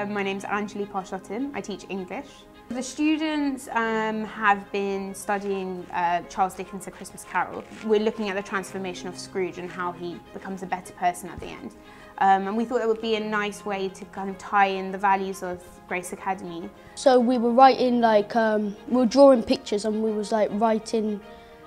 Um, my name's Anjali Parshotim. I teach English. The students um, have been studying uh, Charles Dickens' A Christmas Carol. We're looking at the transformation of Scrooge and how he becomes a better person at the end. Um, and we thought it would be a nice way to kind of tie in the values of Grace Academy. So we were writing like, um, we were drawing pictures and we was like writing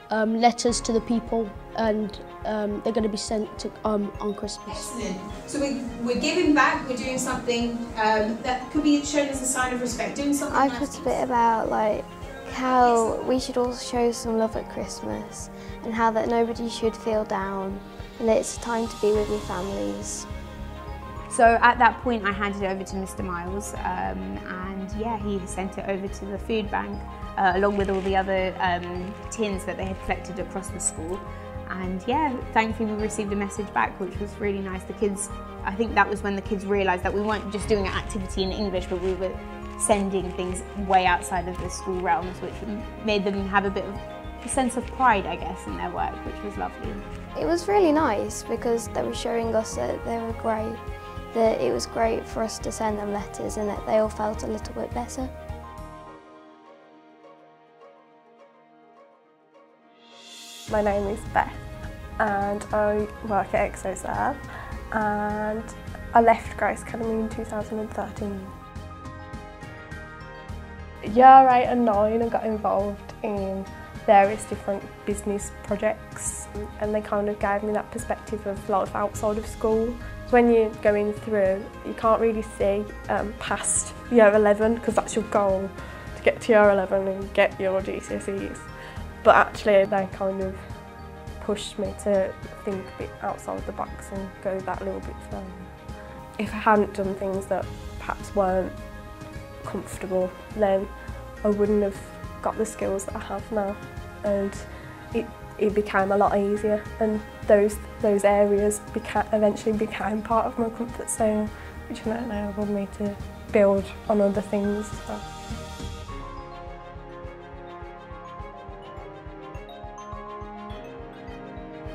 um, letters to the people and um, they're going to be sent to, um, on Christmas. Excellent. So we, we're giving back, we're doing something um, that could be shown as a sign of respect, doing something I nice. put a bit about like how we should all show some love at Christmas and how that nobody should feel down and that it's time to be with your families. So at that point I handed it over to Mr Miles um, and yeah, he sent it over to the food bank uh, along with all the other um, tins that they had collected across the school. And yeah, thankfully we received a message back which was really nice. The kids, I think that was when the kids realised that we weren't just doing an activity in English but we were sending things way outside of the school realms which made them have a bit of a sense of pride I guess in their work which was lovely. It was really nice because they were showing us that they were great, that it was great for us to send them letters and that they all felt a little bit better. My name is Beth and I work at ExoServe and I left Grace Academy in 2013. Year 8 and 9 I got involved in various different business projects and they kind of gave me that perspective of life outside of school. When you're going through you can't really see um, past year 11 because that's your goal to get to year 11 and get your GCSEs but actually they kind of pushed me to think a bit outside the box and go that little bit further. If I hadn't done things that perhaps weren't comfortable, then I wouldn't have got the skills that I have now. And it, it became a lot easier and those those areas beca eventually became part of my comfort zone, which meant enabled me to build on other things. So.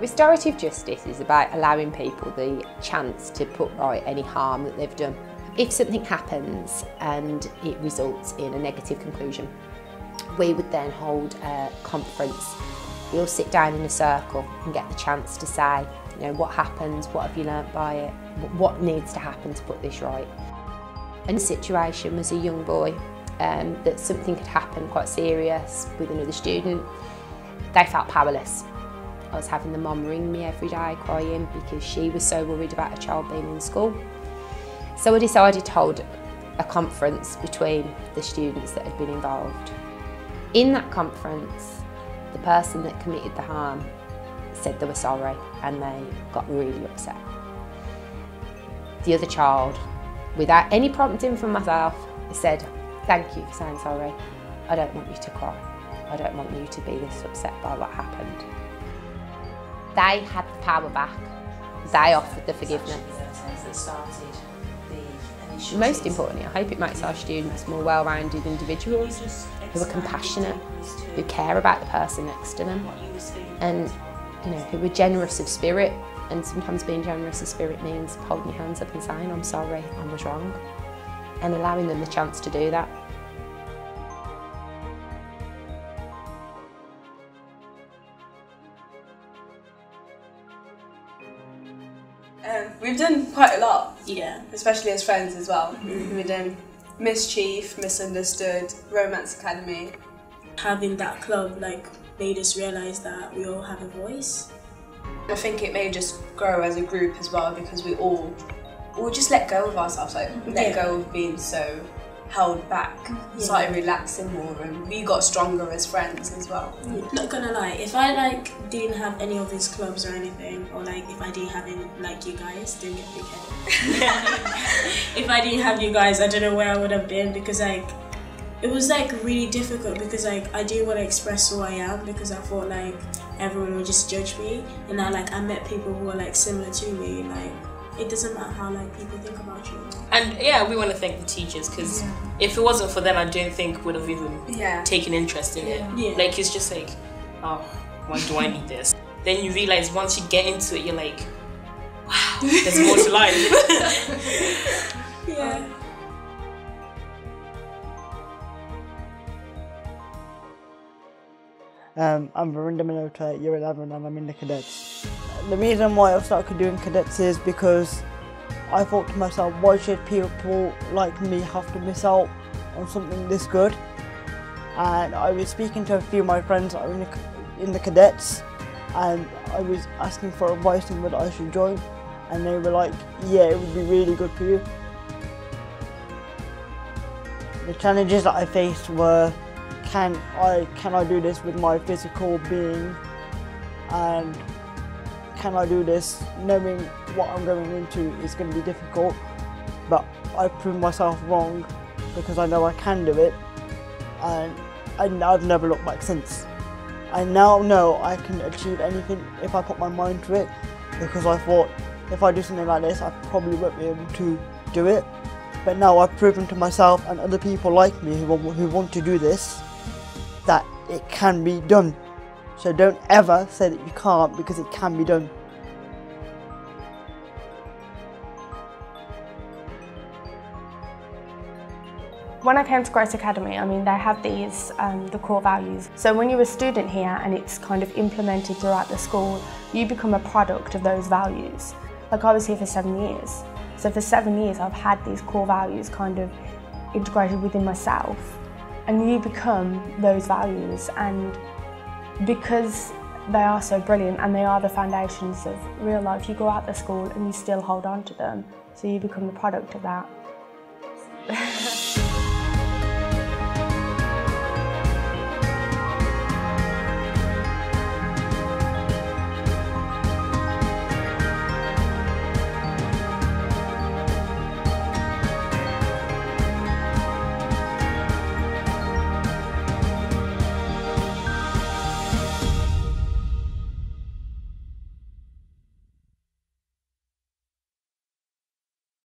Restorative justice is about allowing people the chance to put right any harm that they've done. If something happens and it results in a negative conclusion, we would then hold a conference. We all sit down in a circle and get the chance to say, you know, what happened, what have you learnt by it, what needs to happen to put this right. And the situation was a young boy um, that something had happened quite serious with another student. They felt powerless. I was having the mum ring me every day crying because she was so worried about a child being in school. So I decided to hold a conference between the students that had been involved. In that conference, the person that committed the harm said they were sorry and they got really upset. The other child, without any prompting from myself, said, thank you for saying sorry. I don't want you to cry. I don't want you to be this upset by what happened. They had the power back. They offered the forgiveness. Most importantly, I hope it makes our students more well-rounded individuals who are compassionate, who care about the person next to them, and you know, who are generous of spirit. And sometimes being generous of spirit means holding your hands up and saying, I'm sorry, I was wrong, and allowing them the chance to do that. We've done quite a lot, Yeah. especially as friends as well. Mm-hmm. We've done Mischief, Misunderstood, Romance Academy. Having that club like made us realise that we all have a voice. I think it made us grow as a group as well because we all we just let go of ourselves, like let go of being so held back, mm-hmm. started relaxing more, and we got stronger as friends as well. Not gonna lie, if I like didn't have any of these clubs or anything, or like if I didn't have any like you guys, don't get big headed. if I didn't have you guys, I don't know where I would have been because like it was like really difficult because like I didn't want to express who I am because I thought like everyone would just judge me, and now like I met people who are like similar to me, like it doesn't matter how like people think about you. And yeah, we want to thank the teachers because yeah. if it wasn't for them, I don't think we'd have even yeah. taken interest in yeah. it. Yeah. Like it's just like, oh, why do I need this? Then you realize once you get into it, you're like, wow, there's more to life. yeah. Um, Um, I'm Verinda Minota, Year 11, and I'm in the cadets. The reason why I started doing cadets is because I thought to myself, why should people like me have to miss out on something this good? And I was speaking to a few of my friends that are in the, in the cadets, and I was asking for advice on whether I should join, and they were like, yeah, it would be really good for you. The challenges that I faced were can I can I do this with my physical being and can I do this knowing what I'm going into is going to be difficult but I proved myself wrong because I know I can do it and, and I've never looked back since. I now know I can achieve anything if I put my mind to it because I thought if I do something like this I probably won't be able to do it but now I've proven to myself and other people like me who, who want to do this that it can be done. So don't ever say that you can't because it can be done. When I came to Grace Academy, I mean, they have these, um, the core values. So when you're a student here and it's kind of implemented throughout the school, you become a product of those values. Like I was here for seven years. So for seven years, I've had these core values kind of integrated within myself. And you become those values. And because they are so brilliant and they are the foundations of real life, you go out the school and you still hold on to them. So you become the product of that.